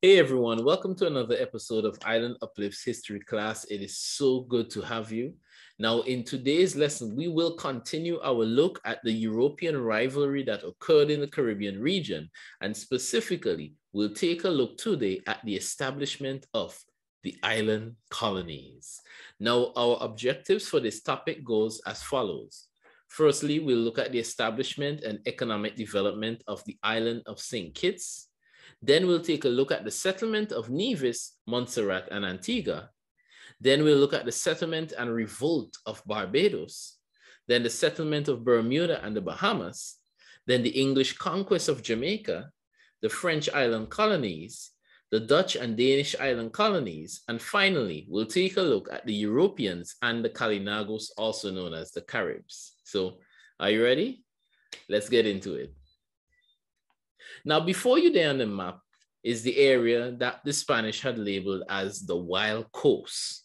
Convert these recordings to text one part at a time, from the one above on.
Hey everyone, welcome to another episode of Island Uplifts History class. It is so good to have you. Now, in today's lesson, we will continue our look at the European rivalry that occurred in the Caribbean region, and specifically, we'll take a look today at the establishment of the island colonies. Now, our objectives for this topic goes as follows. Firstly, we'll look at the establishment and economic development of the island of St. Kitts, then we'll take a look at the settlement of Nevis, Montserrat, and Antigua. Then we'll look at the settlement and revolt of Barbados. Then the settlement of Bermuda and the Bahamas. Then the English conquest of Jamaica, the French island colonies, the Dutch and Danish island colonies, and finally, we'll take a look at the Europeans and the Kalinagos, also known as the Caribs. So, are you ready? Let's get into it. Now, before you there on the map is the area that the Spanish had labeled as the Wild Coast.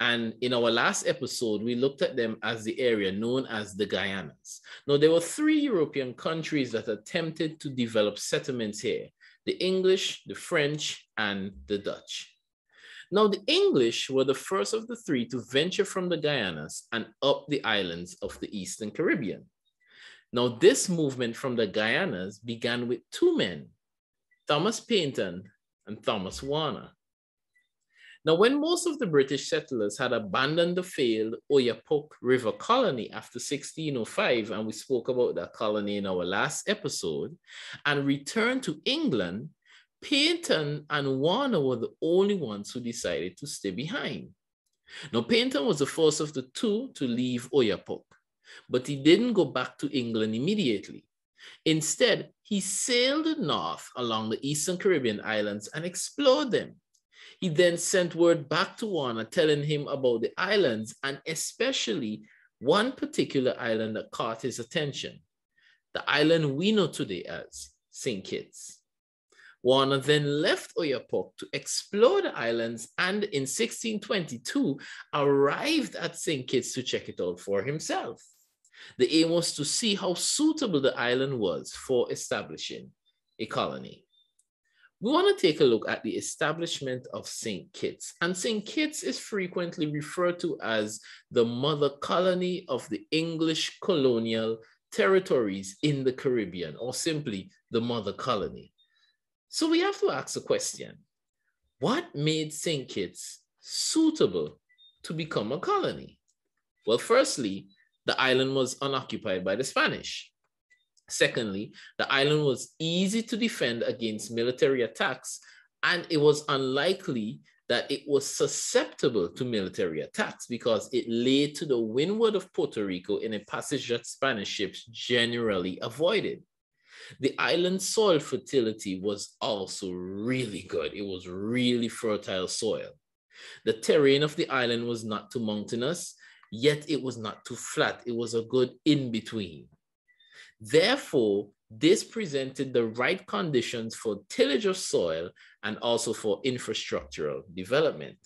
And in our last episode, we looked at them as the area known as the Guianas. Now, there were three European countries that attempted to develop settlements here the English, the French, and the Dutch. Now, the English were the first of the three to venture from the Guianas and up the islands of the Eastern Caribbean. Now, this movement from the Guianas began with two men, Thomas Painton and Thomas Warner. Now, when most of the British settlers had abandoned the failed Oyapock River colony after 1605, and we spoke about that colony in our last episode, and returned to England, Painton and Warner were the only ones who decided to stay behind. Now, Painton was the first of the two to leave Oyapock but he didn't go back to England immediately. Instead, he sailed north along the Eastern Caribbean islands and explored them. He then sent word back to Warner telling him about the islands and especially one particular island that caught his attention, the island we know today as St. Kitts. Warner then left Oyapock to explore the islands and in 1622 arrived at St. Kitts to check it out for himself. The aim was to see how suitable the island was for establishing a colony. We want to take a look at the establishment of St. Kitts. And St. Kitts is frequently referred to as the mother colony of the English colonial territories in the Caribbean, or simply the mother colony. So we have to ask a question. What made St. Kitts suitable to become a colony? Well, firstly, the island was unoccupied by the Spanish. Secondly, the island was easy to defend against military attacks, and it was unlikely that it was susceptible to military attacks because it lay to the windward of Puerto Rico in a passage that Spanish ships generally avoided. The island's soil fertility was also really good. It was really fertile soil. The terrain of the island was not too mountainous, yet it was not too flat. It was a good in between. Therefore, this presented the right conditions for tillage of soil and also for infrastructural development.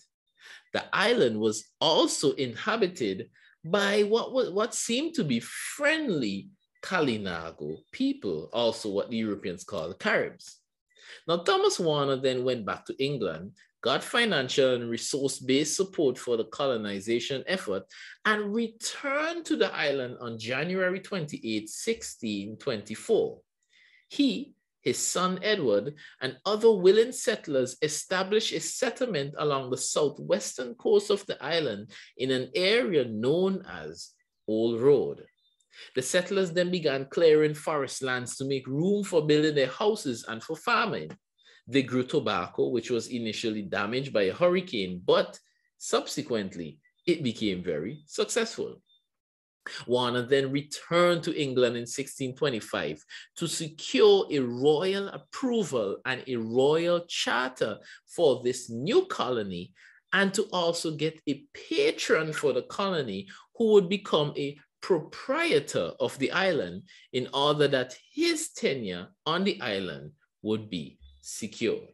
The island was also inhabited by what, was, what seemed to be friendly Kalinago people, also what the Europeans call the Caribs. Now, Thomas Warner then went back to England got financial and resource-based support for the colonization effort, and returned to the island on January 28, 1624. He, his son Edward, and other willing settlers established a settlement along the southwestern coast of the island in an area known as Old Road. The settlers then began clearing forest lands to make room for building their houses and for farming. They grew tobacco, which was initially damaged by a hurricane, but subsequently it became very successful. Warner then returned to England in 1625 to secure a royal approval and a royal charter for this new colony and to also get a patron for the colony who would become a proprietor of the island in order that his tenure on the island would be secured.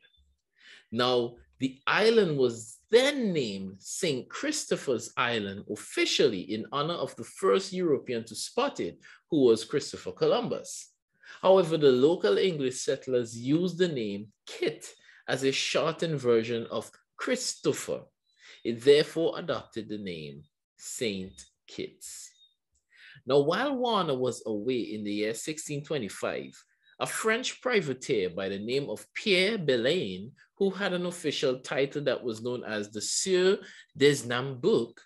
Now, the island was then named St. Christopher's Island officially in honor of the first European to spot it, who was Christopher Columbus. However, the local English settlers used the name Kit as a shortened version of Christopher. It therefore adopted the name St. Kitts. Now, while Warner was away in the year 1625, a French privateer by the name of Pierre Belain, who had an official title that was known as the Sieur d'Esnambuc,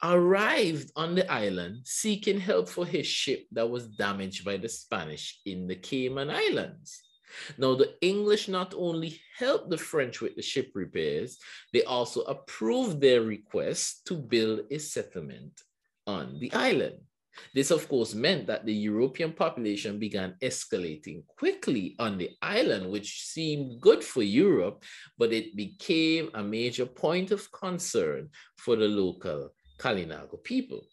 arrived on the island seeking help for his ship that was damaged by the Spanish in the Cayman Islands. Now, the English not only helped the French with the ship repairs, they also approved their request to build a settlement on the island. This, of course, meant that the European population began escalating quickly on the island, which seemed good for Europe, but it became a major point of concern for the local Kalinago people.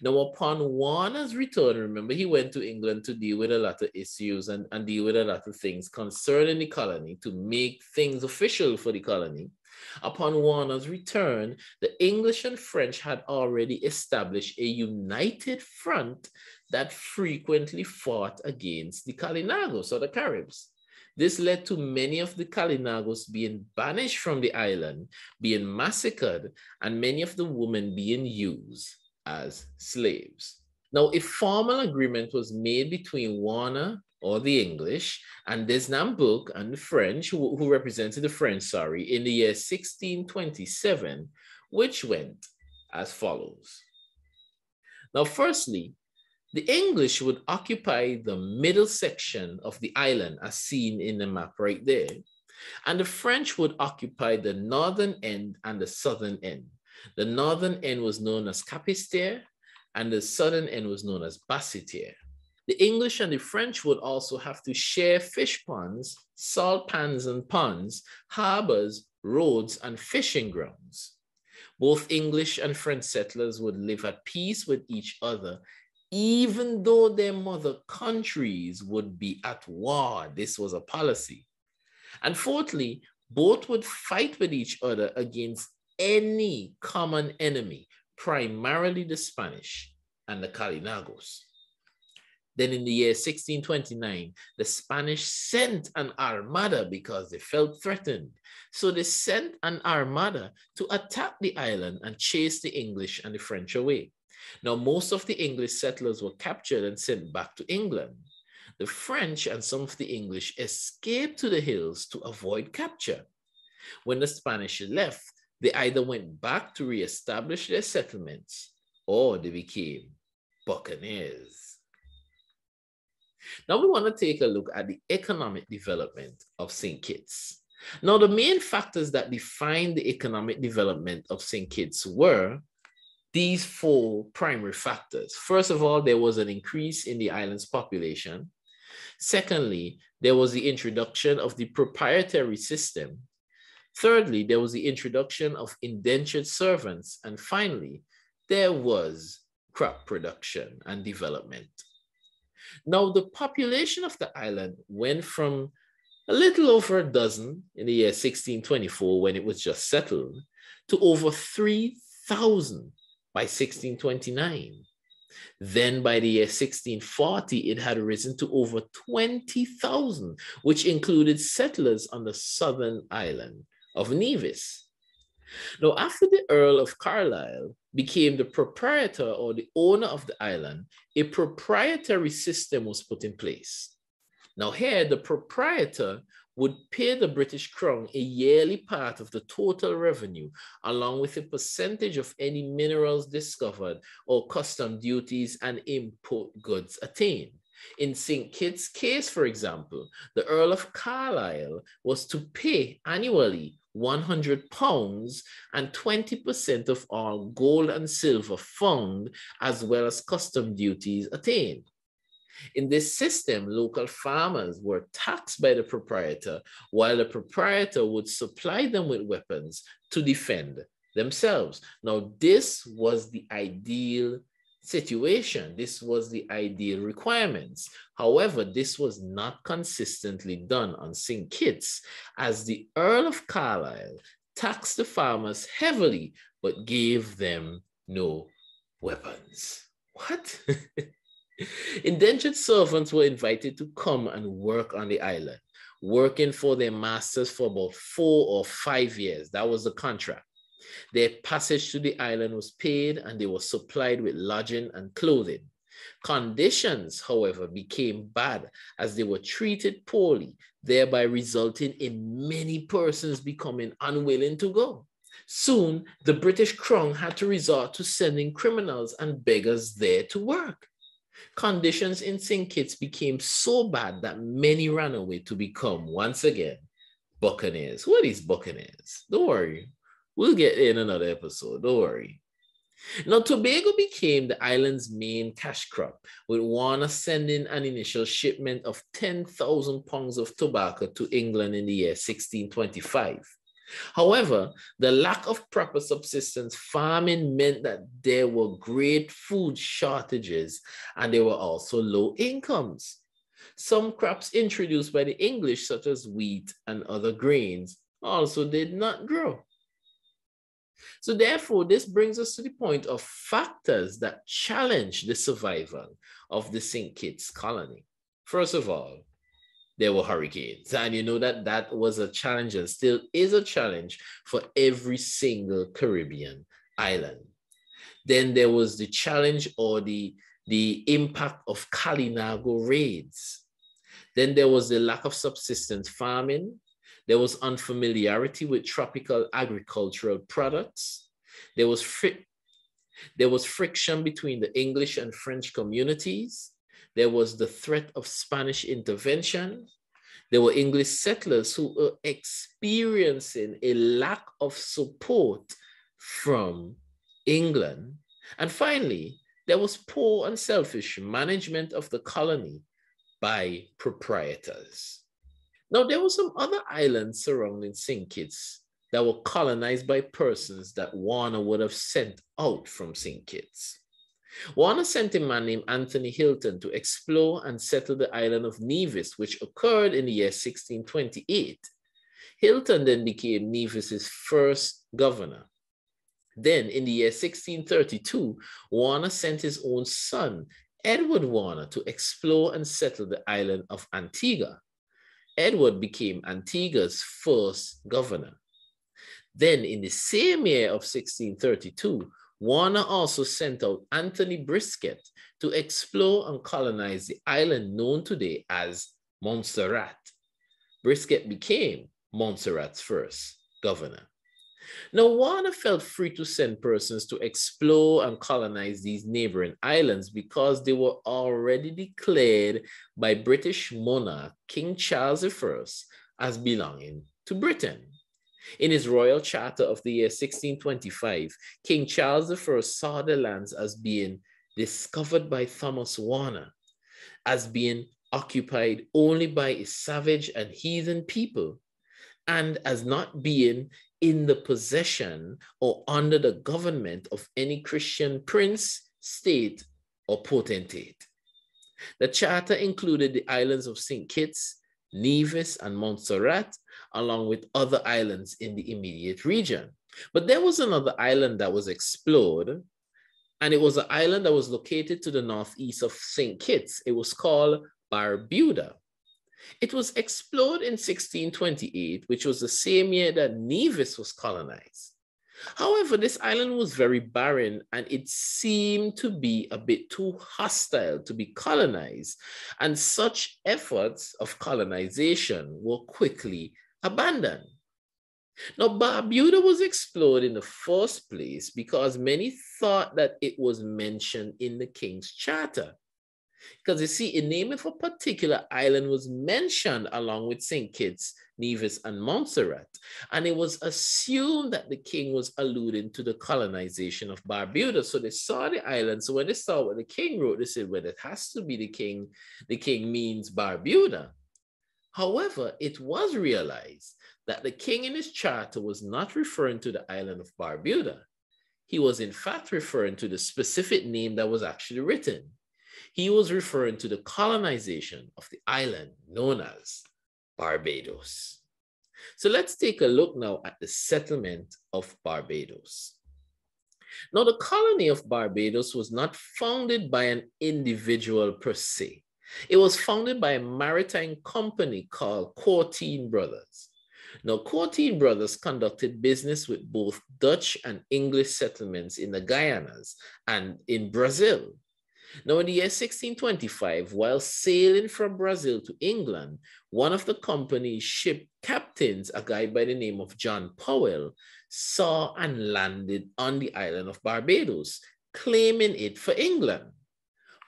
Now, upon Warner's return, remember, he went to England to deal with a lot of issues and, and deal with a lot of things concerning the colony to make things official for the colony. Upon Warner's return, the English and French had already established a united front that frequently fought against the Kalinagos or the Caribs. This led to many of the Kalinagos being banished from the island, being massacred, and many of the women being used as slaves. Now, a formal agreement was made between Warner or the English, and D'Esnambuc and the French, who, who represented the French, sorry, in the year 1627, which went as follows. Now, firstly, the English would occupy the middle section of the island as seen in the map right there, and the French would occupy the northern end and the southern end. The northern end was known as Capesterre, and the southern end was known as Basseterre. The English and the French would also have to share fish ponds, salt pans and ponds, harbors, roads, and fishing grounds. Both English and French settlers would live at peace with each other, even though their mother countries would be at war. This was a policy. And fourthly, both would fight with each other against any common enemy, primarily the Spanish and the Kalinagos. Then in the year 1629, the Spanish sent an armada because they felt threatened. So they sent an armada to attack the island and chase the English and the French away. Now, most of the English settlers were captured and sent back to England. The French and some of the English escaped to the hills to avoid capture. When the Spanish left, they either went back to reestablish their settlements or they became buccaneers. Now we want to take a look at the economic development of St. Kitts. Now, the main factors that define the economic development of St. Kitts were these four primary factors. First of all, there was an increase in the island's population. Secondly, there was the introduction of the proprietary system. Thirdly, there was the introduction of indentured servants. And finally, there was crop production and development. Now, the population of the island went from a little over a dozen in the year 1624 when it was just settled to over 3,000 by 1629. Then by the year 1640, it had risen to over 20,000, which included settlers on the southern island of Nevis. Now, after the Earl of Carlisle became the proprietor or the owner of the island, a proprietary system was put in place. Now, here, the proprietor would pay the British Crown a yearly part of the total revenue, along with a percentage of any minerals discovered or custom duties and import goods attained. In St. Kitts' case, for example, the Earl of Carlisle was to pay annually 100 pounds and 20% of all gold and silver found, as well as custom duties attained. In this system, local farmers were taxed by the proprietor, while the proprietor would supply them with weapons to defend themselves. Now, this was the ideal situation. This was the ideal requirements. However, this was not consistently done on St. Kitts, as the Earl of Carlisle taxed the farmers heavily, but gave them no weapons. What? Indentured servants were invited to come and work on the island, working for their masters for about four or five years. That was the contract. Their passage to the island was paid and they were supplied with lodging and clothing. Conditions, however, became bad as they were treated poorly, thereby resulting in many persons becoming unwilling to go. Soon, the British Crown had to resort to sending criminals and beggars there to work. Conditions in St. Kitts became so bad that many ran away to become, once again, Buccaneers. What is Buccaneers? Don't worry. We'll get in another episode. Don't worry. Now, tobacco became the island's main cash crop, with Warner sending an initial shipment of 10,000 pounds of tobacco to England in the year 1625. However, the lack of proper subsistence farming meant that there were great food shortages and there were also low incomes. Some crops introduced by the English, such as wheat and other grains, also did not grow. So therefore, this brings us to the point of factors that challenge the survival of the St. Kitts colony. First of all, there were hurricanes. And you know that that was a challenge and still is a challenge for every single Caribbean island. Then there was the challenge or the, the impact of Kalinago raids. Then there was the lack of subsistence farming. There was unfamiliarity with tropical agricultural products. There was, fri- there was friction between the English and French communities. There was the threat of Spanish intervention. There were English settlers who were experiencing a lack of support from England. And finally, there was poor and selfish management of the colony by proprietors. Now, there were some other islands surrounding St. Kitts that were colonized by persons that Warner would have sent out from St. Kitts. Warner sent a man named Anthony Hilton to explore and settle the island of Nevis, which occurred in the year 1628. Hilton then became Nevis's first governor. Then, in the year 1632, Warner sent his own son, Edward Warner, to explore and settle the island of Antigua. Edward became Antigua's first governor. Then, in the same year of 1632, Warner also sent out Anthony Brisket to explore and colonize the island known today as Montserrat. Brisket became Montserrat's first governor. Now, Warner felt free to send persons to explore and colonize these neighboring islands because they were already declared by British monarch King Charles I as belonging to Britain. In his royal charter of the year 1625, King Charles I saw the lands as being discovered by Thomas Warner, as being occupied only by a savage and heathen people, and as not being in the possession or under the government of any Christian prince, state, or potentate. The charter included the islands of St. Kitts, Nevis, and Montserrat, along with other islands in the immediate region. But there was another island that was explored, and it was an island that was located to the northeast of St. Kitts. It was called Barbuda. It was explored in 1628, which was the same year that Nevis was colonized. However, this island was very barren and it seemed to be a bit too hostile to be colonized, and such efforts of colonization were quickly abandoned. Now, Barbuda was explored in the first place because many thought that it was mentioned in the king's charter. Because you see, a name of a particular island was mentioned along with St. Kitts, Nevis, and Montserrat. And it was assumed that the king was alluding to the colonization of Barbuda. So they saw the island. So when they saw what the king wrote, they said, well, it has to be the king. The king means Barbuda. However, it was realized that the king in his charter was not referring to the island of Barbuda. He was in fact referring to the specific name that was actually written he was referring to the colonization of the island known as Barbados. So let's take a look now at the settlement of Barbados. Now, the colony of Barbados was not founded by an individual per se, It was founded by a maritime company called Courteen Brothers. Now, Courteen Brothers conducted business with both Dutch and English settlements in the Guianas and in Brazil. Now, in the year 1625, while sailing from Brazil to England, one of the company's ship captains, a guy by the name of John Powell, saw and landed on the island of Barbados, claiming it for England.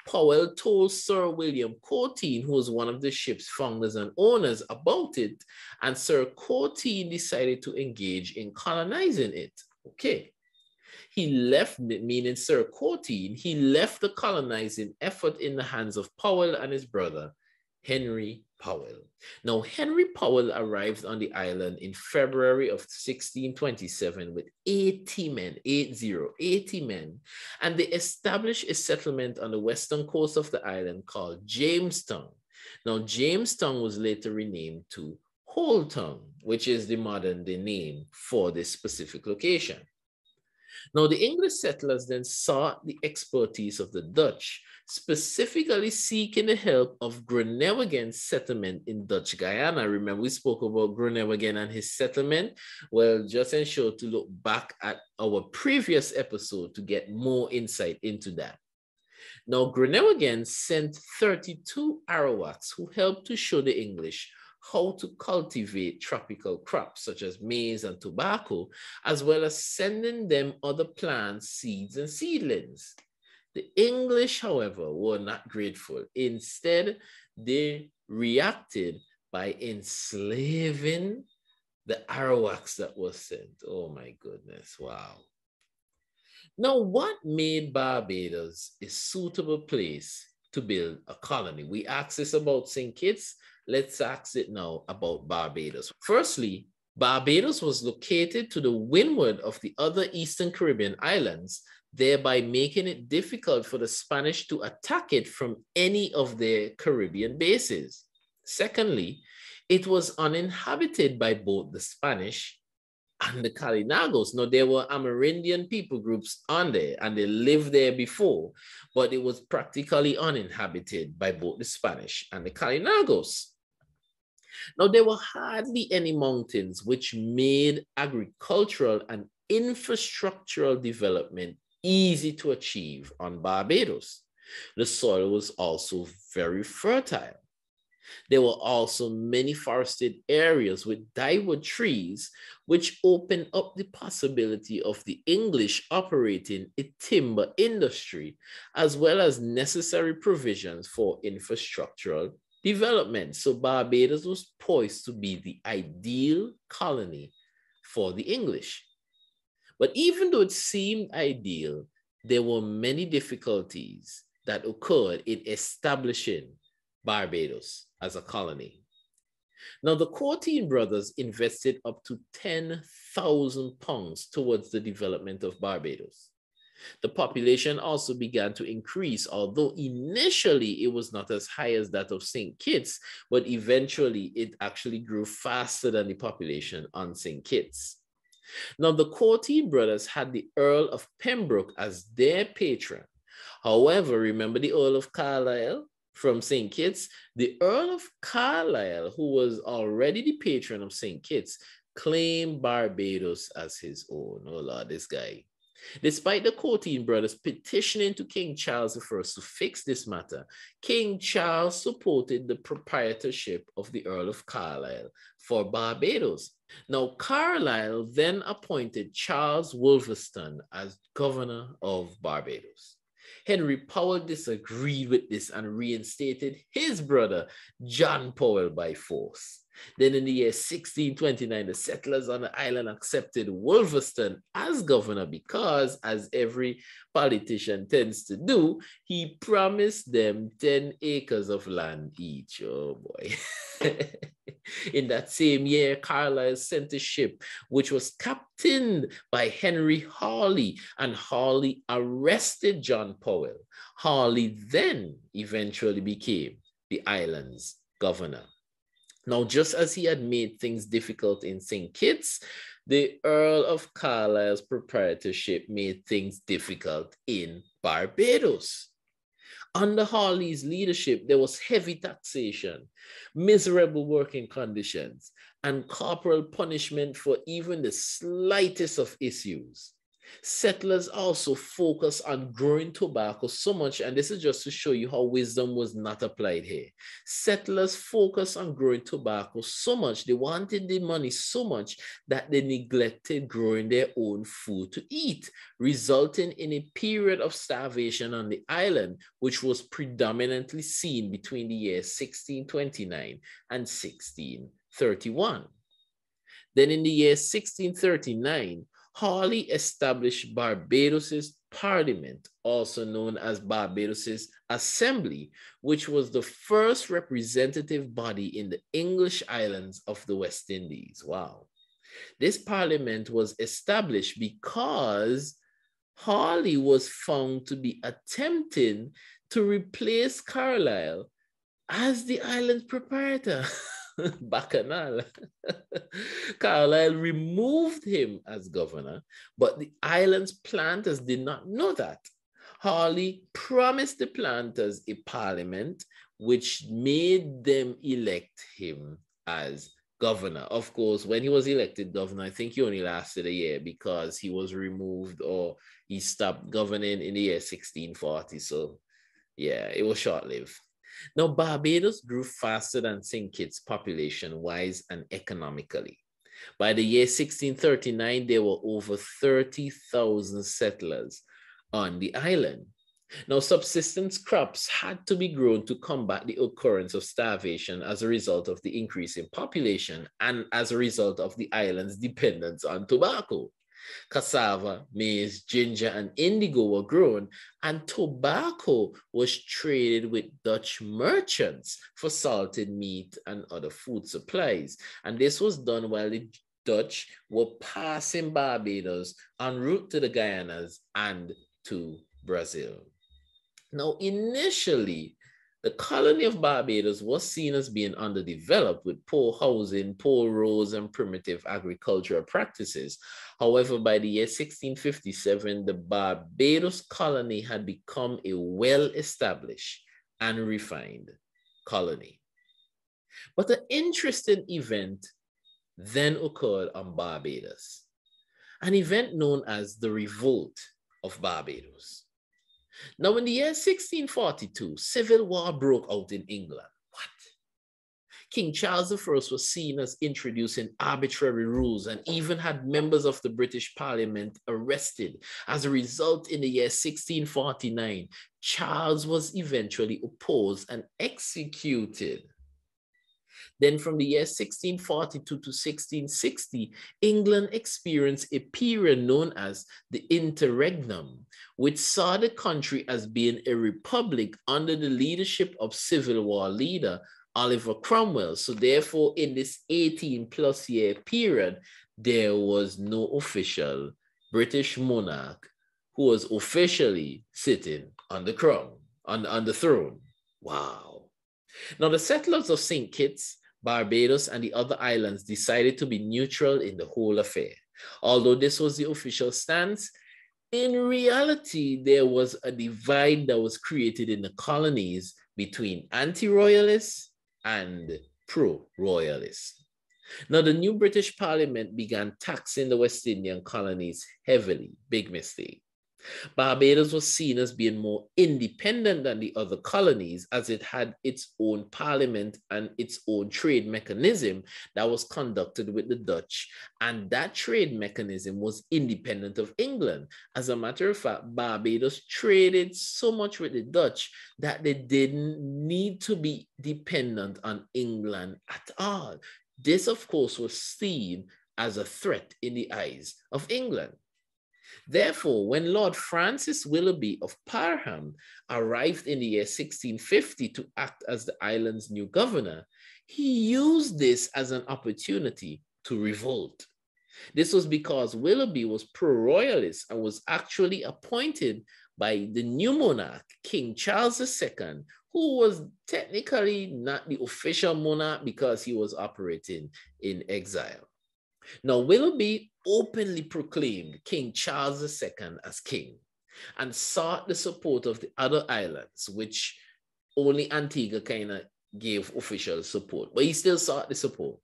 Powell told Sir William Courteen, who was one of the ship's founders and owners, about it, and Sir Courteen decided to engage in colonizing it. Okay. He left, meaning Sir Courteen, he left the colonizing effort in the hands of Powell and his brother, Henry Powell. Now, Henry Powell arrived on the island in February of 1627 with 80 men, 80, 80 men, and they established a settlement on the western coast of the island called Jamestown. Now, Jamestown was later renamed to Town, which is the modern day name for this specific location. Now, the English settlers then sought the expertise of the Dutch, specifically seeking the help of Groenewegen settlement in Dutch Guiana. Remember, we spoke about Groenewegen and his settlement? Well, just ensure to look back at our previous episode to get more insight into that. Now, Groenewegen sent 32 Arawaks who helped to show the English how to cultivate tropical crops such as maize and tobacco, as well as sending them other plants, seeds, and seedlings. The English, however, were not grateful. Instead, they reacted by enslaving the Arawaks that was sent. Oh my goodness, wow. Now, what made Barbados a suitable place to build a colony? We asked this about St. Kitts, let's ask it now about Barbados. Firstly, Barbados was located to the windward of the other Eastern Caribbean islands, thereby making it difficult for the Spanish to attack it from any of their Caribbean bases. Secondly, it was uninhabited by both the Spanish and the Kalinagos. Now, there were Amerindian people groups on there and they lived there before, but it was practically uninhabited by both the Spanish and the Kalinagos. Now, there were hardly any mountains, which made agricultural and infrastructural development easy to achieve on Barbados. The soil was also very fertile. There were also many forested areas with dyewood trees, which opened up the possibility of the English operating a timber industry, as well as necessary provisions for infrastructural development. So Barbados was poised to be the ideal colony for the English. But even though it seemed ideal, there were many difficulties that occurred in establishing Barbados as a colony. Now, the Courteen brothers invested up to 10,000 pounds towards the development of Barbados. The population also began to increase, although initially it was not as high as that of St. Kitts, but eventually it actually grew faster than the population on St. Kitts. Now, the Courteen brothers had the Earl of Pembroke as their patron. However, remember the Earl of Carlisle from St. Kitts? The Earl of Carlisle, who was already the patron of St. Kitts, claimed Barbados as his own. Oh, Lord, this guy. Despite the Courteen brothers petitioning to King Charles I to fix this matter, King Charles supported the proprietorship of the Earl of Carlisle for Barbados. Now, Carlisle then appointed Charles Wolverstone as governor of Barbados. Henry Powell disagreed with this and reinstated his brother, John Powell, by force. Then in the year 1629, the settlers on the island accepted Wolverston as governor because, as every politician tends to do, he promised them 10 acres of land each. Oh boy. in that same year, Carlisle sent a ship which was captained by Henry Hawley, and Hawley arrested John Powell. Hawley then eventually became the island's governor. Now, just as he had made things difficult in St. Kitts, the Earl of Carlisle's proprietorship made things difficult in Barbados. Under Hawley's leadership, there was heavy taxation, miserable working conditions, and corporal punishment for even the slightest of issues. Settlers also focus on growing tobacco so much, and this is just to show you how wisdom was not applied here. Settlers focus on growing tobacco so much, they wanted the money so much that they neglected growing their own food to eat, resulting in a period of starvation on the island, which was predominantly seen between the years 1629 and 1631. Then in the year 1639, Hawley established Barbados's parliament, also known as Barbados's assembly, which was the first representative body in the English islands of the West Indies. Wow. This parliament was established because Hawley was found to be attempting to replace Carlisle as the island's proprietor. Bacchanal. Carlisle removed him as governor, but the island's planters did not know that. Hawley promised the planters a parliament which made them elect him as governor. Of course, when he was elected governor, I think he only lasted a year because he was removed or he stopped governing in the year 1640. So, yeah, it was short lived. Now, Barbados grew faster than St. Kitts population wise and economically. By the year 1639, there were over 30,000 settlers on the island. Now, subsistence crops had to be grown to combat the occurrence of starvation as a result of the increase in population and as a result of the island's dependence on tobacco. Cassava, maize, ginger, and indigo were grown, and tobacco was traded with Dutch merchants for salted meat and other food supplies. And this was done while the Dutch were passing Barbados en route to the Guianas and to Brazil. Now, initially, the colony of Barbados was seen as being underdeveloped with poor housing, poor roads, and primitive agricultural practices. However, by the year 1657, the Barbados colony had become a well established and refined colony. But an interesting event then occurred on Barbados, an event known as the Revolt of Barbados. Now, in the year 1642, civil war broke out in England. What? King Charles I was seen as introducing arbitrary rules and even had members of the British Parliament arrested. As a result, in the year 1649, Charles was eventually opposed and executed. Then from the year 1642 to 1660, England experienced a period known as the interregnum, which saw the country as being a republic under the leadership of Civil War leader Oliver Cromwell. So therefore, in this 18 plus year period, there was no official British monarch who was officially sitting on the crown, on, on the throne. Wow. Now, the settlers of St. Kitts Barbados, and the other islands decided to be neutral in the whole affair. Although this was the official stance, in reality, there was a divide that was created in the colonies between anti royalists and pro royalists. Now, the new British Parliament began taxing the West Indian colonies heavily. Big mistake. Barbados was seen as being more independent than the other colonies as it had its own parliament and its own trade mechanism that was conducted with the Dutch. And that trade mechanism was independent of England. As a matter of fact, Barbados traded so much with the Dutch that they didn't need to be dependent on England at all. This, of course, was seen as a threat in the eyes of England. Therefore, when Lord Francis Willoughby of Parham arrived in the year 1650 to act as the island's new governor, he used this as an opportunity to revolt. This was because Willoughby was pro royalist and was actually appointed by the new monarch, King Charles II, who was technically not the official monarch because he was operating in exile. Now, Willoughby openly proclaimed King Charles II as king. and sought the support of the other islands, which only Antigua kind of gave official support, but he still sought the support.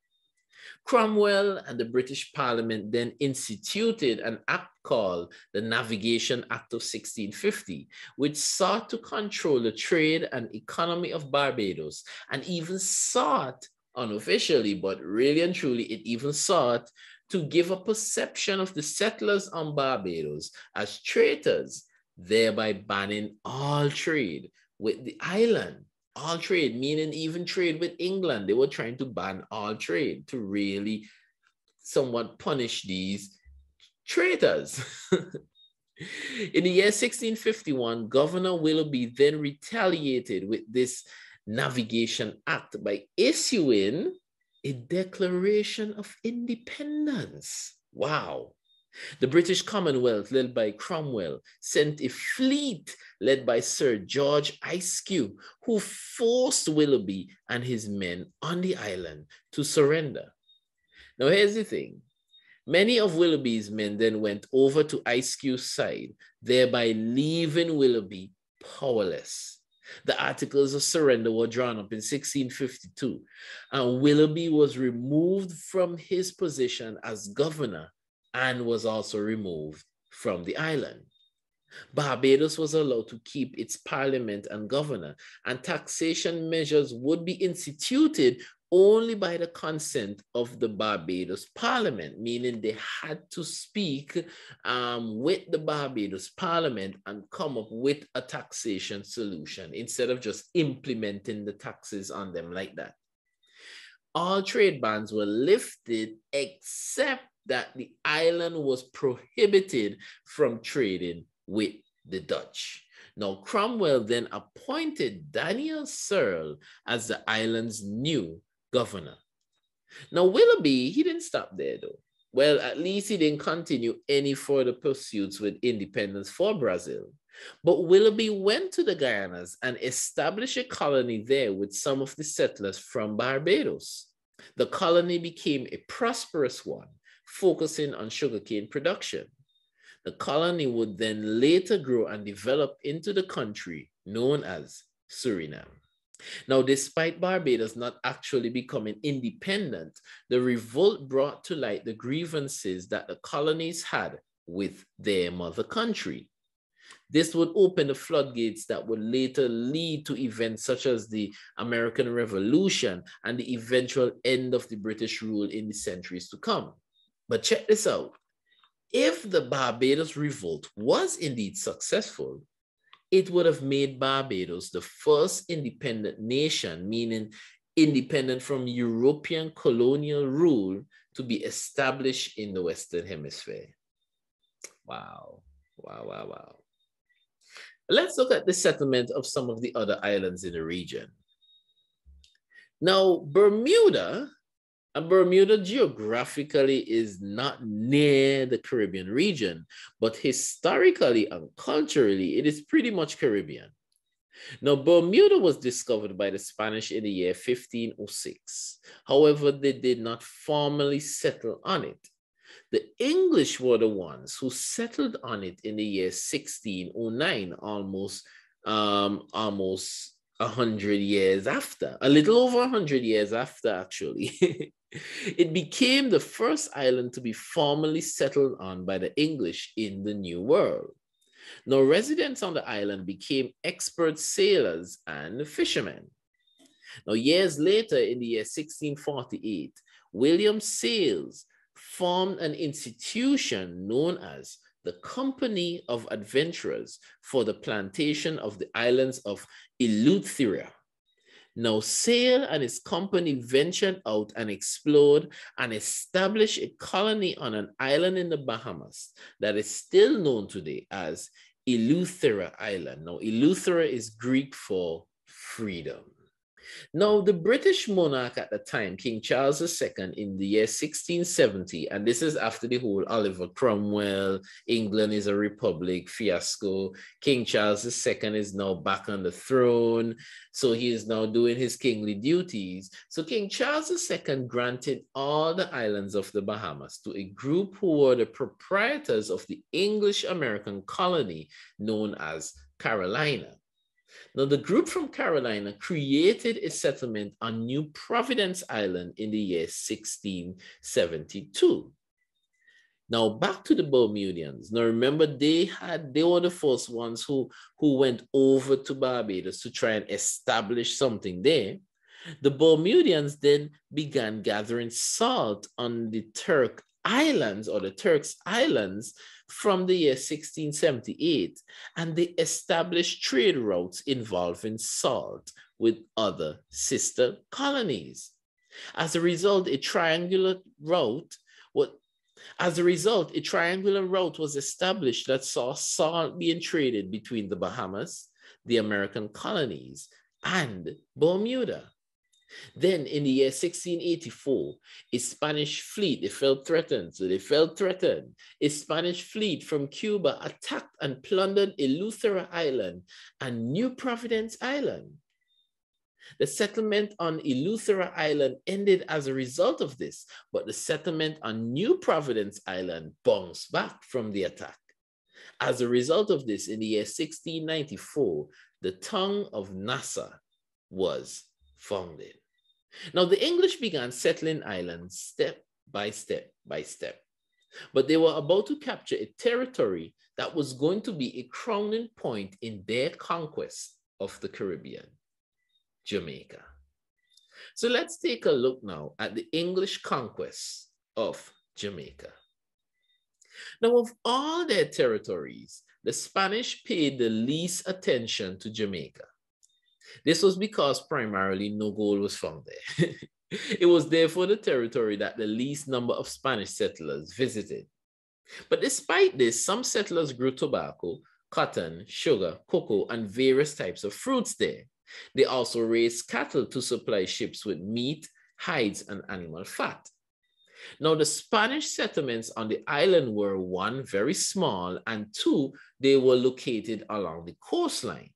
Cromwell and the British Parliament then instituted an act called the Navigation Act of 1650, which sought to control the trade and economy of Barbados and even sought, unofficially, but really and truly, it even sought to give a perception of the settlers on Barbados as traitors, thereby banning all trade with the island all trade, meaning even trade with England. They were trying to ban all trade to really somewhat punish these traitors. In the year 1651, Governor Willoughby then retaliated with this Navigation Act by issuing a Declaration of Independence. Wow. The British Commonwealth, led by Cromwell, sent a fleet led by Sir George Ayscue, who forced Willoughby and his men on the island to surrender. Now, here's the thing many of Willoughby's men then went over to Ayscue's side, thereby leaving Willoughby powerless. The articles of surrender were drawn up in 1652, and Willoughby was removed from his position as governor and was also removed from the island. Barbados was allowed to keep its parliament and governor, and taxation measures would be instituted only by the consent of the Barbados Parliament, meaning they had to speak um, with the Barbados Parliament and come up with a taxation solution instead of just implementing the taxes on them like that. All trade bans were lifted except that the island was prohibited from trading with the Dutch. Now, Cromwell then appointed Daniel Searle as the island's new governor. Now, Willoughby, he didn't stop there though. Well, at least he didn't continue any further pursuits with independence for Brazil. But Willoughby went to the Guianas and established a colony there with some of the settlers from Barbados. The colony became a prosperous one focusing on sugarcane production. The colony would then later grow and develop into the country known as Suriname. Now, despite Barbados not actually becoming independent, the revolt brought to light the grievances that the colonies had with their mother country. This would open the floodgates that would later lead to events such as the American Revolution and the eventual end of the British rule in the centuries to come. But check this out. If the Barbados revolt was indeed successful, it would have made Barbados the first independent nation, meaning independent from European colonial rule, to be established in the Western Hemisphere. Wow, wow, wow, wow. Let's look at the settlement of some of the other islands in the region. Now, Bermuda and Bermuda geographically is not near the Caribbean region, but historically and culturally, it is pretty much Caribbean. Now, Bermuda was discovered by the Spanish in the year 1506. However, they did not formally settle on it. The English were the ones who settled on it in the year 1609, almost, um, almost 100 years after, a little over 100 years after, actually. It became the first island to be formally settled on by the English in the New World. Now, residents on the island became expert sailors and fishermen. Now, years later, in the year 1648, William Sayles formed an institution known as the Company of Adventurers for the plantation of the islands of Eleutheria. Now, Sayle and his company ventured out and explored and established a colony on an island in the Bahamas that is still known today as Eleuthera Island. Now, Eleuthera is Greek for freedom. Now, the British monarch at the time, King Charles II, in the year 1670, and this is after the whole Oliver Cromwell, England is a republic fiasco. King Charles II is now back on the throne. So he is now doing his kingly duties. So King Charles II granted all the islands of the Bahamas to a group who were the proprietors of the English American colony known as Carolina. Now, the group from Carolina created a settlement on New Providence Island in the year 1672. Now, back to the Bermudians. Now, remember, they had they were the first ones who, who went over to Barbados to try and establish something there. The Bermudians then began gathering salt on the Turk Islands or the Turks Islands from the year 1678, and they established trade routes involving salt with other sister colonies. As a result, a triangular route what as a result, a triangular route was established that saw salt being traded between the Bahamas, the American colonies, and Bermuda. Then in the year 1684, a Spanish fleet, they felt threatened. So they felt threatened. A Spanish fleet from Cuba attacked and plundered Eleuthera Island and New Providence Island. The settlement on Eleuthera Island ended as a result of this, but the settlement on New Providence Island bounced back from the attack. As a result of this, in the year 1694, the tongue of Nassau was founded. Now, the English began settling islands step by step by step, but they were about to capture a territory that was going to be a crowning point in their conquest of the Caribbean, Jamaica. So let's take a look now at the English conquest of Jamaica. Now, of all their territories, the Spanish paid the least attention to Jamaica. This was because primarily no gold was found there. it was therefore the territory that the least number of Spanish settlers visited. But despite this, some settlers grew tobacco, cotton, sugar, cocoa, and various types of fruits there. They also raised cattle to supply ships with meat, hides, and animal fat. Now, the Spanish settlements on the island were one, very small, and two, they were located along the coastline.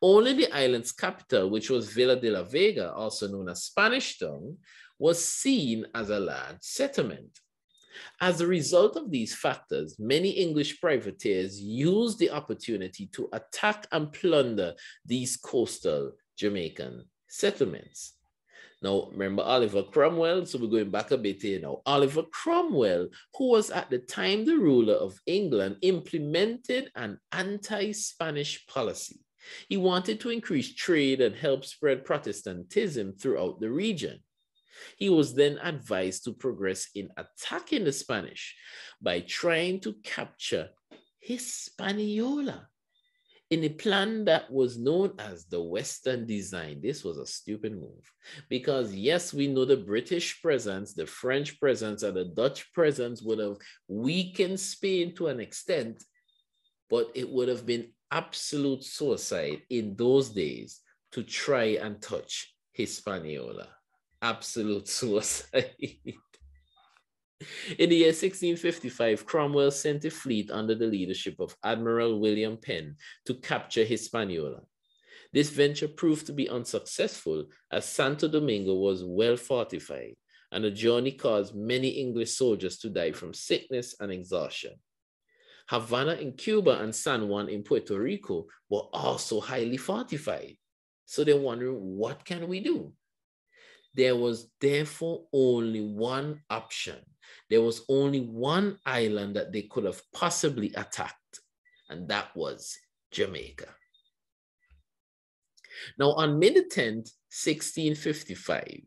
Only the island's capital, which was Villa de la Vega, also known as Spanish Town, was seen as a large settlement. As a result of these factors, many English privateers used the opportunity to attack and plunder these coastal Jamaican settlements. Now, remember Oliver Cromwell? So we're going back a bit here now. Oliver Cromwell, who was at the time the ruler of England, implemented an anti Spanish policy. He wanted to increase trade and help spread Protestantism throughout the region. He was then advised to progress in attacking the Spanish by trying to capture Hispaniola in a plan that was known as the Western Design. This was a stupid move because, yes, we know the British presence, the French presence, and the Dutch presence would have weakened Spain to an extent, but it would have been absolute suicide in those days to try and touch Hispaniola. Absolute suicide. In the year 1655, Cromwell sent a fleet under the leadership of Admiral William Penn to capture Hispaniola. This venture proved to be unsuccessful as Santo Domingo was well fortified, and the journey caused many English soldiers to die from sickness and exhaustion. Havana in Cuba and San Juan in Puerto Rico were also highly fortified. So they're wondering, what can we do? There was therefore only one option. There was only one island that they could have possibly attacked, and that was Jamaica. Now, on May the 10th, 1655,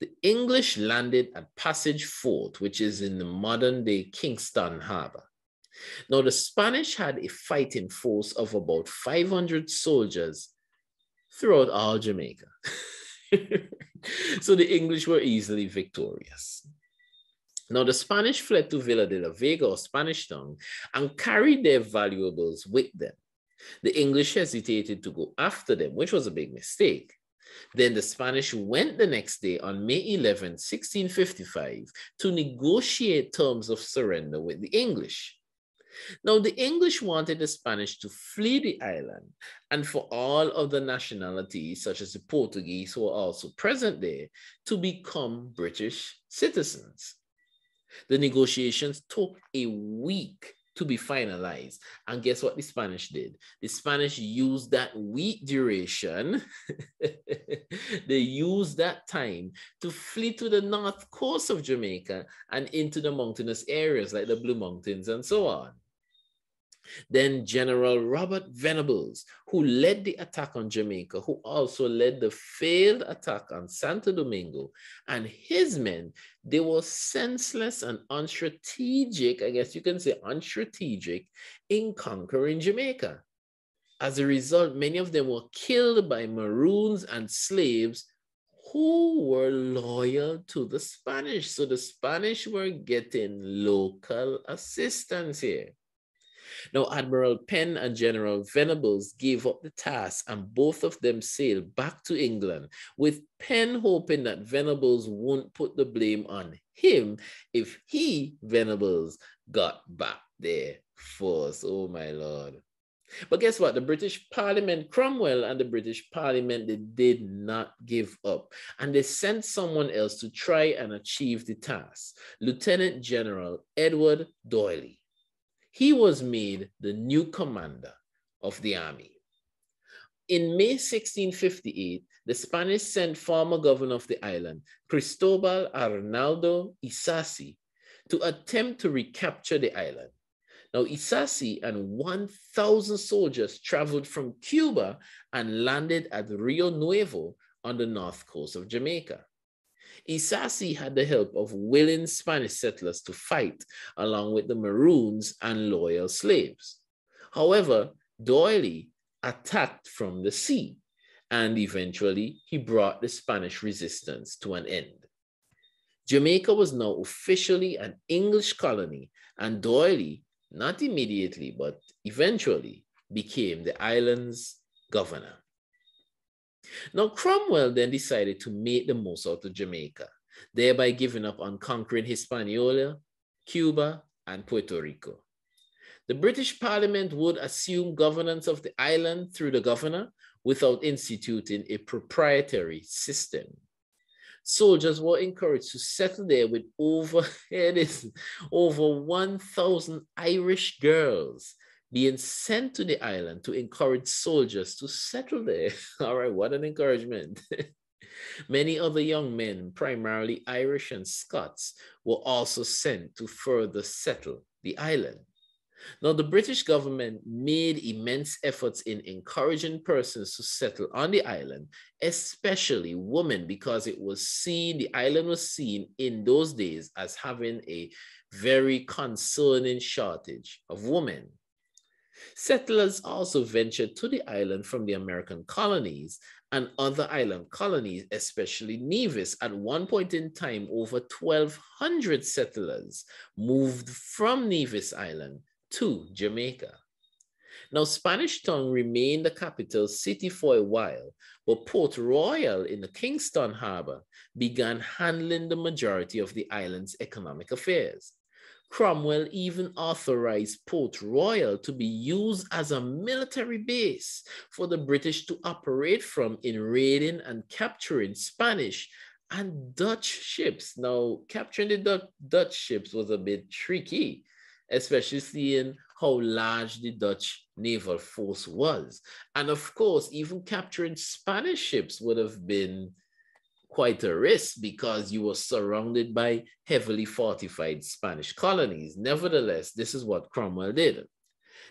the English landed at Passage Fort, which is in the modern day Kingston Harbor. Now, the Spanish had a fighting force of about 500 soldiers throughout all Jamaica. so the English were easily victorious. Now, the Spanish fled to Villa de la Vega or Spanish Town and carried their valuables with them. The English hesitated to go after them, which was a big mistake. Then the Spanish went the next day on May 11, 1655, to negotiate terms of surrender with the English. Now, the English wanted the Spanish to flee the island and for all other nationalities, such as the Portuguese, who are also present there, to become British citizens. The negotiations took a week to be finalized. And guess what the Spanish did? The Spanish used that week duration, they used that time to flee to the north coast of Jamaica and into the mountainous areas like the Blue Mountains and so on. Then General Robert Venables, who led the attack on Jamaica, who also led the failed attack on Santo Domingo, and his men, they were senseless and unstrategic, I guess you can say unstrategic, in conquering Jamaica. As a result, many of them were killed by Maroons and slaves who were loyal to the Spanish. So the Spanish were getting local assistance here. Now, Admiral Penn and General Venables gave up the task, and both of them sailed back to England, with Penn hoping that Venables won't put the blame on him if he, Venables, got back there first. Oh, my Lord. But guess what? The British Parliament, Cromwell and the British Parliament, they did not give up. And they sent someone else to try and achieve the task Lieutenant General Edward D'Oyly he was made the new commander of the army. In May 1658, the Spanish sent former governor of the island, Cristobal Arnaldo Isasi, to attempt to recapture the island. Now, Isasi and 1,000 soldiers traveled from Cuba and landed at Rio Nuevo on the north coast of Jamaica. Isasi had the help of willing Spanish settlers to fight, along with the Maroons and loyal slaves. However, D'Oyly attacked from the sea, and eventually he brought the Spanish resistance to an end. Jamaica was now officially an English colony, and D'Oyly, not immediately, but eventually, became the island's governor. Now, Cromwell then decided to make the most out of Jamaica, thereby giving up on conquering Hispaniola, Cuba, and Puerto Rico. The British Parliament would assume governance of the island through the governor without instituting a proprietary system. Soldiers were encouraged to settle there with over, over 1,000 Irish girls being sent to the island to encourage soldiers to settle there. All right, what an encouragement. Many other young men, primarily Irish and Scots, were also sent to further settle the island. Now, the British government made immense efforts in encouraging persons to settle on the island, especially women, because it was seen, the island was seen in those days as having a very concerning shortage of women. Settlers also ventured to the island from the American colonies and other island colonies, especially Nevis. At one point in time, over 1,200 settlers moved from Nevis Island to Jamaica. Now, Spanish Town remained the capital city for a while, but Port Royal in the Kingston Harbor began handling the majority of the island's economic affairs. Cromwell even authorized Port Royal to be used as a military base for the British to operate from in raiding and capturing Spanish and Dutch ships. Now, capturing the Dutch ships was a bit tricky, especially seeing how large the Dutch naval force was. And of course, even capturing Spanish ships would have been quite a risk because you were surrounded by heavily fortified Spanish colonies. Nevertheless, this is what Cromwell did.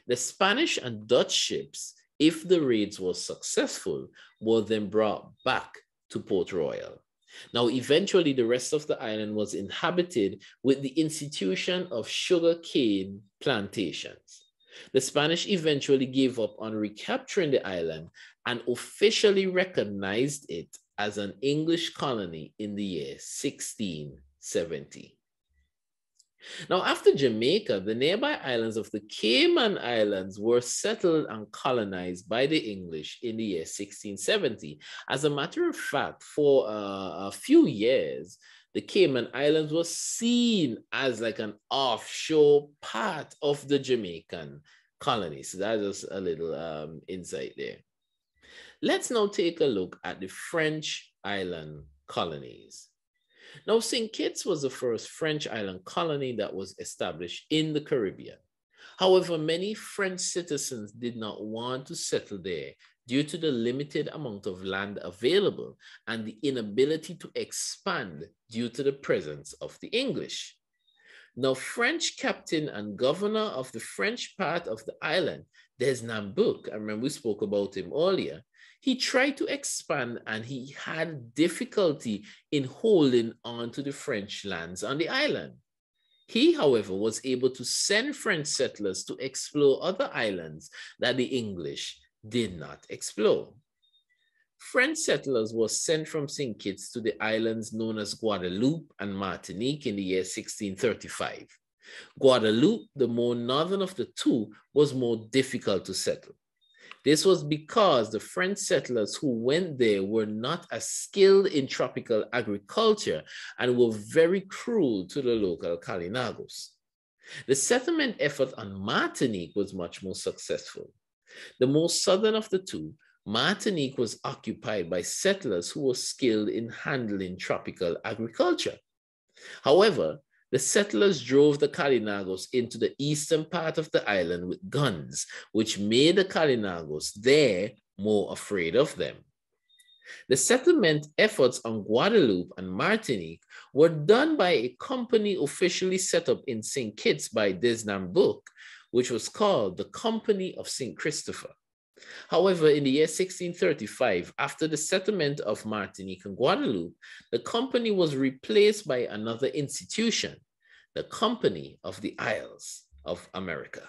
The Spanish and Dutch ships, if the raids were successful, were then brought back to Port Royal. Now, eventually, the rest of the island was inhabited with the institution of sugar cane plantations. The Spanish eventually gave up on recapturing the island and officially recognized it as an English colony in the year 1670. Now, after Jamaica, the nearby islands of the Cayman Islands were settled and colonized by the English in the year 1670. As a matter of fact, for uh, a few years, the Cayman Islands was seen as like an offshore part of the Jamaican colony. So that's just a little um, insight there. Let's now take a look at the French island colonies. Now, St. Kitts was the first French island colony that was established in the Caribbean. However, many French citizens did not want to settle there due to the limited amount of land available and the inability to expand due to the presence of the English. Now, French captain and governor of the French part of the island, d'Esnambuc, I remember we spoke about him earlier, he tried to expand and he had difficulty in holding on to the French lands on the island. He, however, was able to send French settlers to explore other islands that the English did not explore. French settlers were sent from St. Kitts to the islands known as Guadeloupe and Martinique in the year 1635. Guadeloupe, the more northern of the two, was more difficult to settle. This was because the French settlers who went there were not as skilled in tropical agriculture and were very cruel to the local Kalinagos. The settlement effort on Martinique was much more successful. The most southern of the two, Martinique was occupied by settlers who were skilled in handling tropical agriculture. However, the settlers drove the Kalinagos into the eastern part of the island with guns, which made the Kalinagos there more afraid of them. The settlement efforts on Guadeloupe and Martinique were done by a company officially set up in St. Kitts by d'Esnambuc, which was called the Company of St. Christopher. However, in the year 1635, after the settlement of Martinique and Guadeloupe, the company was replaced by another institution, the Company of the Isles of America.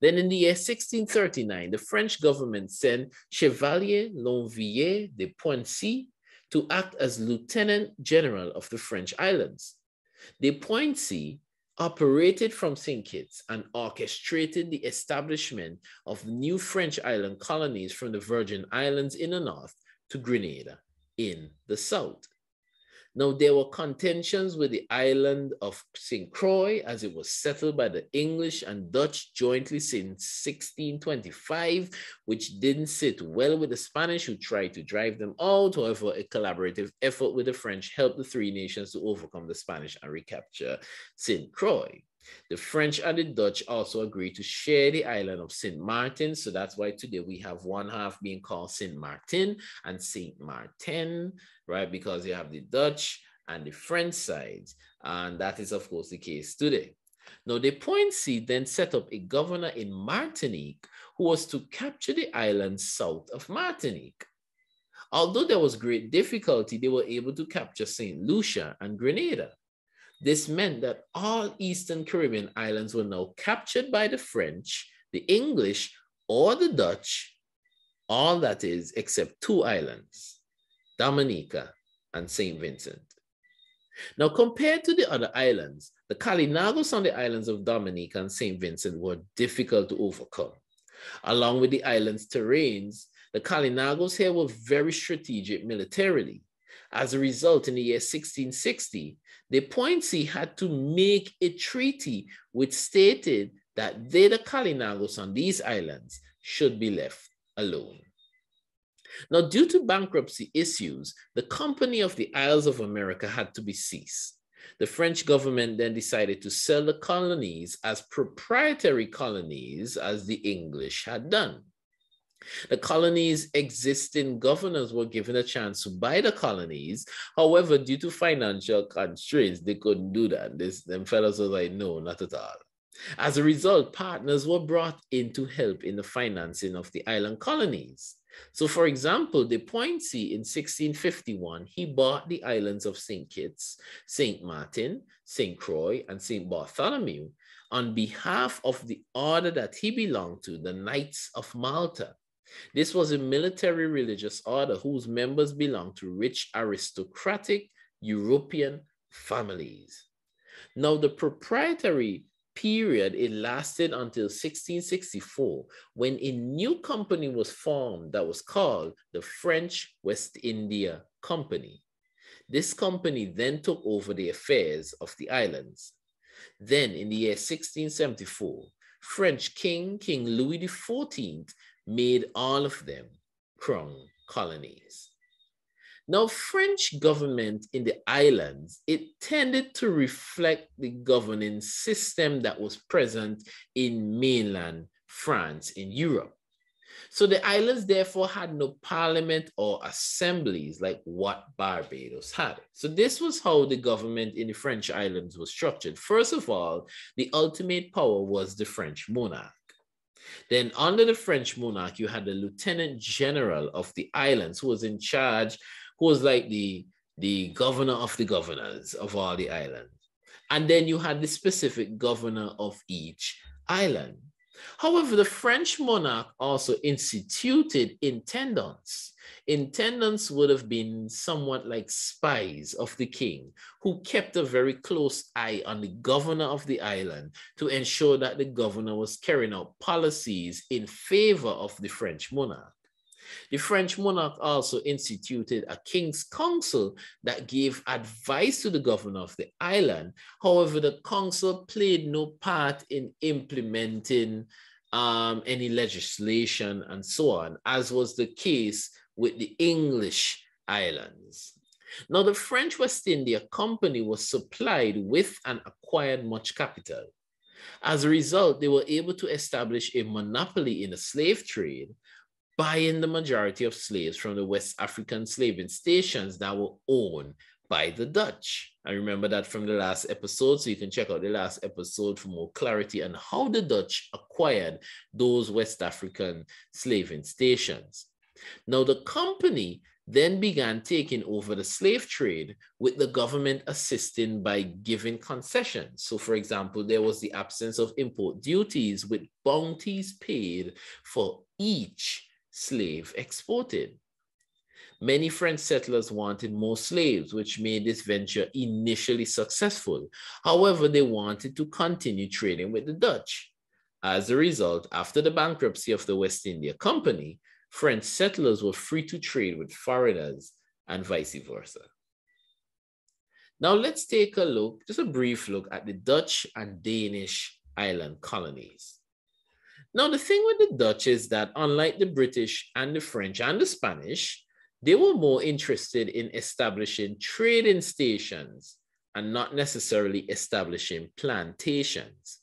Then in the year 1639, the French government sent Chevalier Longuevilliers de Poincy to act as Lieutenant General of the French islands. De Poincy operated from St. Kitts and orchestrated the establishment of new French island colonies from the Virgin Islands in the north to Grenada in the south. Now, there were contentions with the island of St. Croix as it was settled by the English and Dutch jointly since 1625, which didn't sit well with the Spanish who tried to drive them out. However, a collaborative effort with the French helped the three nations to overcome the Spanish and recapture St. Croix. The French and the Dutch also agreed to share the island of St. Martin. So that's why today we have one half being called St. Martin and St. Martin, right? Because you have the Dutch and the French sides. And that is, of course, the case today. Now, De Poincy then set up a governor in Martinique who was to capture the island south of Martinique. Although there was great difficulty, they were able to capture St. Lucia and Grenada. This meant that all Eastern Caribbean islands were now captured by the French, the English, or the Dutch, all that is, except two islands, Dominica and St. Vincent. Now, compared to the other islands, the Kalinagos on the islands of Dominica and St. Vincent were difficult to overcome. Along with the island's terrains, the Kalinagos here were very strategic militarily. As a result, in the year 1660, the Poincy had to make a treaty which stated that they, the Kalinagos on these islands, should be left alone. Now, due to bankruptcy issues, the Company of the Isles of America had to be ceased. The French government then decided to sell the colonies as proprietary colonies, as the English had done. The colonies' existing governors were given a chance to buy the colonies. However, due to financial constraints, they couldn't do that. This, them fellows were like, no, not at all. As a result, partners were brought in to help in the financing of the island colonies. So, for example, De Poincy in 1651, he bought the islands of St. Kitts, St. Martin, St. Croix, and St. Bartholomew on behalf of the order that he belonged to, the Knights of Malta. This was a military religious order whose members belonged to rich aristocratic European families. Now, the proprietary period, it lasted until 1664 when a new company was formed that was called the French West India Company. This company then took over the affairs of the islands. Then in the year 1674, French King, King Louis XIV, made all of them crown colonies. Now, French government in the islands, it tended to reflect the governing system that was present in mainland France in Europe. So the islands therefore had no parliament or assemblies like what Barbados had. So this was how the government in the French islands was structured. First of all, the ultimate power was the French monarch. Then under the French monarch, you had the lieutenant general of the islands who was in charge who was like the, the governor of the governors of all the islands. And then you had the specific governor of each island. However, the French monarch also instituted intendants. Intendants would have been somewhat like spies of the king who kept a very close eye on the governor of the island to ensure that the governor was carrying out policies in favor of the French monarch. The French monarch also instituted a king's council that gave advice to the governor of the island. However, the council played no part in implementing um, any legislation and so on, as was the case with the English islands. Now, the French West India Company was supplied with and acquired much capital. As a result, they were able to establish a monopoly in the slave trade buying the majority of slaves from the West African slaving stations that were owned by the Dutch. I remember that from the last episode, so you can check out the last episode for more clarity on how the Dutch acquired those West African slaving stations. Now, the company then began taking over the slave trade with the government assisting by giving concessions. So, for example, there was the absence of import duties with bounties paid for each slave exported. Many French settlers wanted more slaves, which made this venture initially successful. However, they wanted to continue trading with the Dutch. As a result, after the bankruptcy of the West India Company, French settlers were free to trade with foreigners and vice versa. Now let's take a look, just a brief look at the Dutch and Danish island colonies. Now, the thing with the Dutch is that unlike the British and the French and the Spanish, they were more interested in establishing trading stations and not necessarily establishing plantations.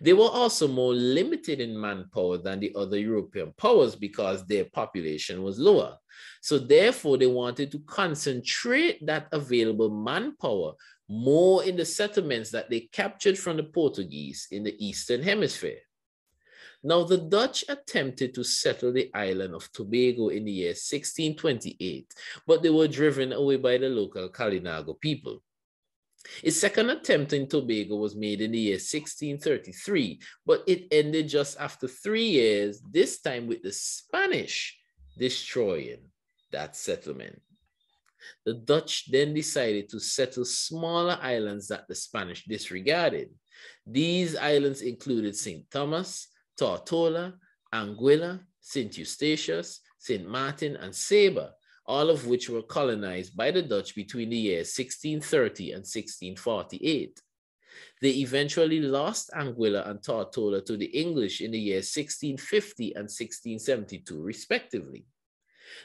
They were also more limited in manpower than the other European powers because their population was lower. So, therefore, they wanted to concentrate that available manpower more in the settlements that they captured from the Portuguese in the Eastern Hemisphere. Now, the Dutch attempted to settle the island of Tobago in the year 1628, but they were driven away by the local Kalinago people. His second attempt in Tobago was made in the year 1633, but it ended just after three years, this time with the Spanish destroying that settlement. The Dutch then decided to settle smaller islands that the Spanish disregarded. These islands included St. Thomas, Tortola, Anguilla, St. Eustatius, St. Martin, and Saba, all of which were colonized by the Dutch between the years 1630 and 1648. They eventually lost Anguilla and Tortola to the English in the years 1650 and 1672, respectively.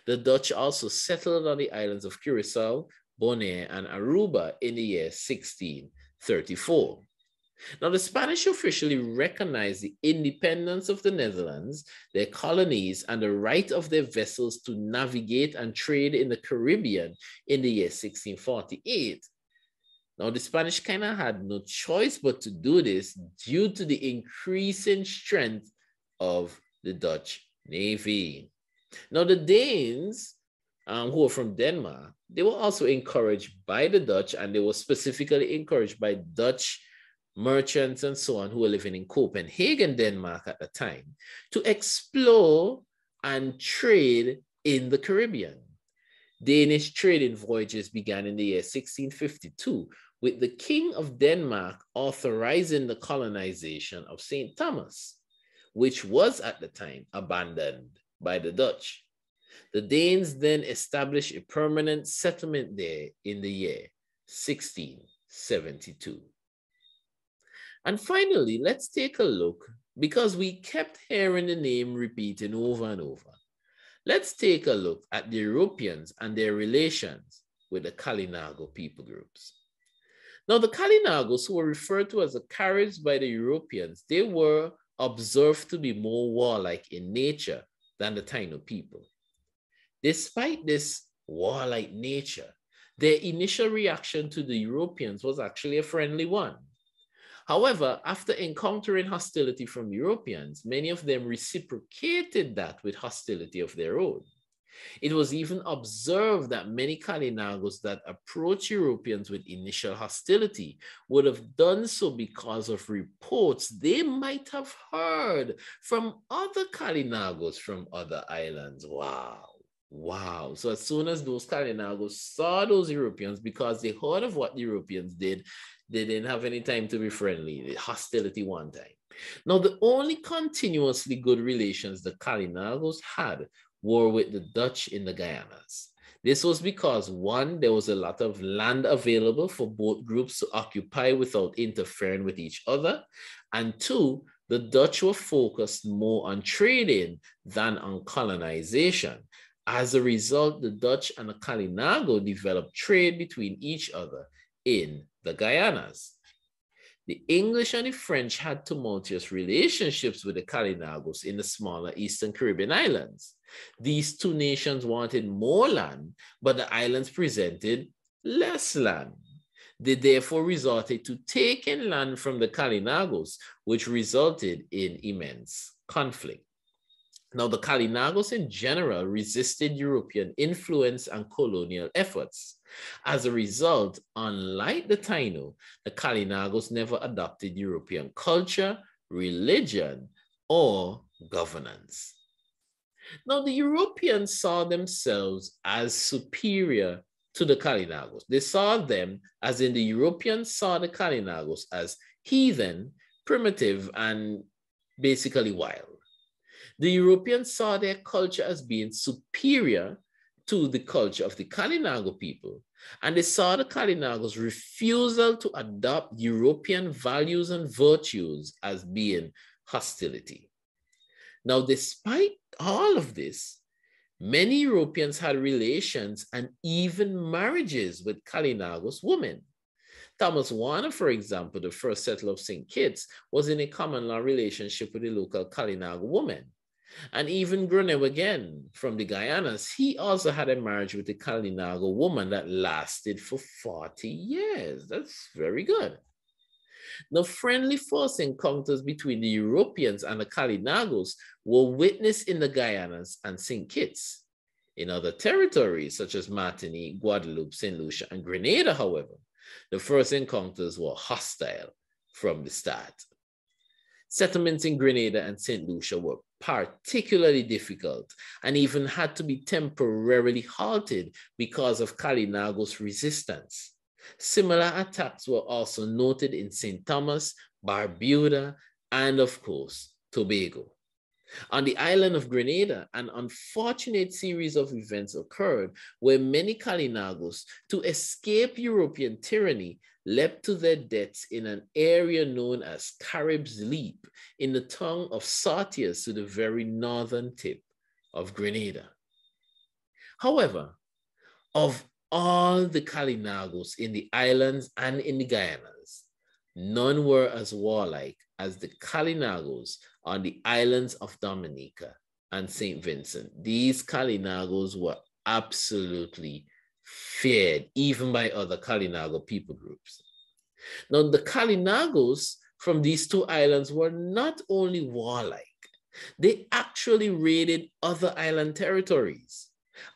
The Dutch also settled on the islands of Curacao, Bonaire, and Aruba in the year 1634. Now, the Spanish officially recognized the independence of the Netherlands, their colonies, and the right of their vessels to navigate and trade in the Caribbean in the year 1648. Now, the Spanish kind of had no choice but to do this due to the increasing strength of the Dutch Navy. Now, the Danes, um, who are from Denmark, they were also encouraged by the Dutch, and they were specifically encouraged by Dutch merchants and so on who were living in Copenhagen, Denmark at the time, to explore and trade in the Caribbean. Danish trading voyages began in the year 1652 with the King of Denmark authorizing the colonization of St. Thomas, which was at the time abandoned by the Dutch. The Danes then established a permanent settlement there in the year 1672. And finally, let's take a look because we kept hearing the name repeating over and over. Let's take a look at the Europeans and their relations with the Kalinago people groups. Now, the Kalinagos, who were referred to as the Caribs by the Europeans, they were observed to be more warlike in nature than the Taino people. Despite this warlike nature, their initial reaction to the Europeans was actually a friendly one. However, after encountering hostility from Europeans, many of them reciprocated that with hostility of their own. It was even observed that many Kalinagos that approached Europeans with initial hostility would have done so because of reports they might have heard from other Kalinagos from other islands. Wow. Wow. So as soon as those Kalinagos saw those Europeans, because they heard of what the Europeans did, they didn't have any time to be friendly. Hostility one time. Now, the only continuously good relations the Kalinagos had were with the Dutch in the Guianas. This was because one, there was a lot of land available for both groups to occupy without interfering with each other. And two, the Dutch were focused more on trading than on colonization. As a result, the Dutch and the Kalinago developed trade between each other in the Guianas. The English and the French had tumultuous relationships with the Kalinagos in the smaller Eastern Caribbean islands. These two nations wanted more land, but the islands presented less land. They therefore resorted to taking land from the Kalinagos, which resulted in immense conflict. Now, the Kalinagos in general resisted European influence and colonial efforts. As a result, unlike the Taino, the Kalinagos never adopted European culture, religion, or governance. Now, the Europeans saw themselves as superior to the Kalinagos. They saw them, as in the Europeans saw the Kalinagos as heathen, primitive, and basically wild. The Europeans saw their culture as being superior to the culture of the Kalinago people, and they saw the Kalinagos' refusal to adopt European values and virtues as being hostility. Now, despite all of this, many Europeans had relations and even marriages with Kalinagos women. Thomas Warner, for example, the first settler of St. Kitts, was in a common law relationship with a local Kalinago woman. And even Groenewegen from the Guianas, he also had a marriage with a Kalinago woman that lasted for 40 years. That's very good. Now, friendly force encounters between the Europeans and the Kalinagos were witnessed in the Guyanas and St. Kitts. In other territories, such as Martinique, Guadeloupe, St. Lucia, and Grenada, however, the first encounters were hostile from the start. Settlements in Grenada and St. Lucia were particularly difficult and even had to be temporarily halted because of Kalinagos resistance. Similar attacks were also noted in St. Thomas, Barbuda, and of course, Tobago. On the island of Grenada, an unfortunate series of events occurred where many Kalinagos, to escape European tyranny, leapt to their deaths in an area known as Carib's Leap in the tongue of Sauteurs to the very northern tip of Grenada. However, of all the Kalinagos in the islands and in the Guianas, none were as warlike as the Kalinagos on the islands of Dominica and St. Vincent. These Kalinagos were absolutely feared even by other Kalinago people groups. Now, the Kalinagos from these two islands were not only warlike, they actually raided other island territories.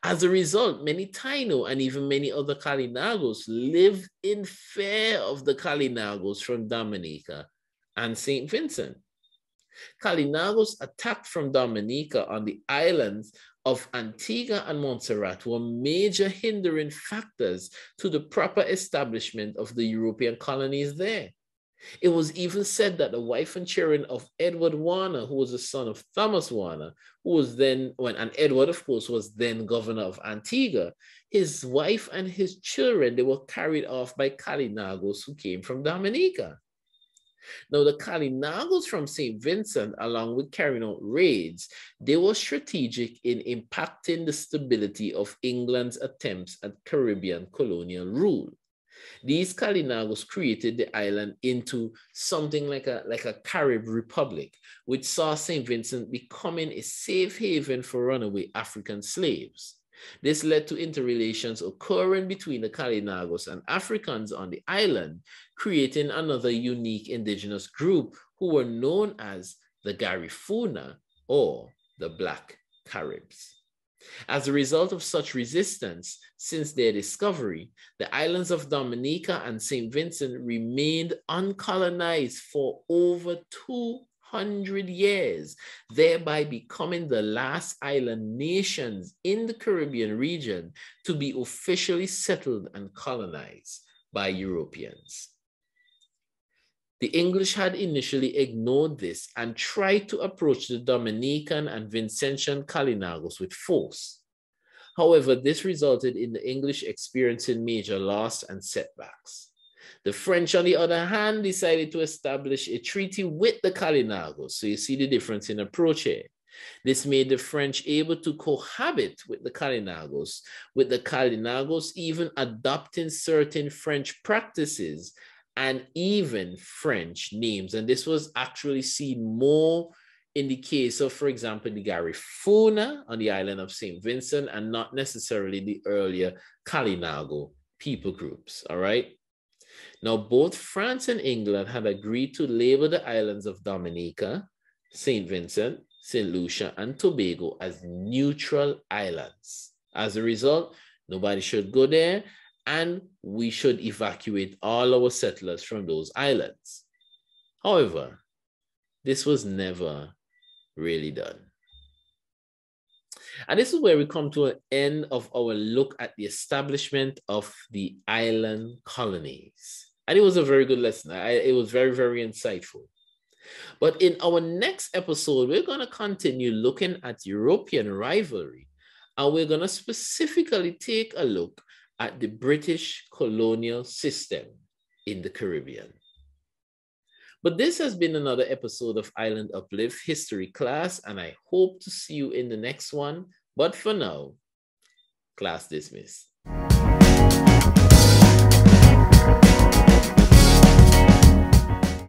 As a result, many Taino and even many other Kalinagos lived in fear of the Kalinagos from Dominica and St. Vincent. Kalinagos attacked from Dominica on the islands of Antigua and Montserrat were major hindering factors to the proper establishment of the European colonies there. It was even said that the wife and children of Edward Warner, who was the son of Thomas Warner, who was then, when, and Edward, of course, was then governor of Antigua, his wife and his children, they were carried off by Kalinagos who came from Dominica. Now, the Kalinagos from St. Vincent, along with carrying out raids, they were strategic in impacting the stability of England's attempts at Caribbean colonial rule. These Kalinagos created the island into something like a, like a Carib republic, which saw St. Vincent becoming a safe haven for runaway African slaves. This led to interrelations occurring between the Kalinagos and Africans on the island, creating another unique indigenous group who were known as the Garifuna or the Black Caribs. As a result of such resistance, since their discovery, the islands of Dominica and St. Vincent remained uncolonized for over 200 years, thereby becoming the last island nations in the Caribbean region to be officially settled and colonized by Europeans. The English had initially ignored this and tried to approach the Dominican and Vincentian Kalinagos with force. However, this resulted in the English experiencing major loss and setbacks. The French, on the other hand, decided to establish a treaty with the Kalinagos. So you see the difference in approach here. This made the French able to cohabit with the Kalinagos, with the Kalinagos even adopting certain French practices and even French names. And this was actually seen more in the case of, for example, the Garifuna on the island of St. Vincent and not necessarily the earlier Kalinago people groups, all right? Now, both France and England had agreed to label the islands of Dominica, St. Vincent, St. Lucia, and Tobago as neutral islands. As a result, nobody should go there and we should evacuate all our settlers from those islands. However, this was never really done. And this is where we come to an end of our look at the establishment of the island colonies. And it was a very good lesson. I, it was very, very insightful. But in our next episode, we're going to continue looking at European rivalry. And we're going to specifically take a look at the British colonial system in the Caribbean. But this has been another episode of Island Uplift History class, and I hope to see you in the next one. But for now, class dismissed.